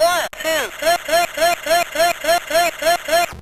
Left, left, left, left, left, left, left, left, left, left,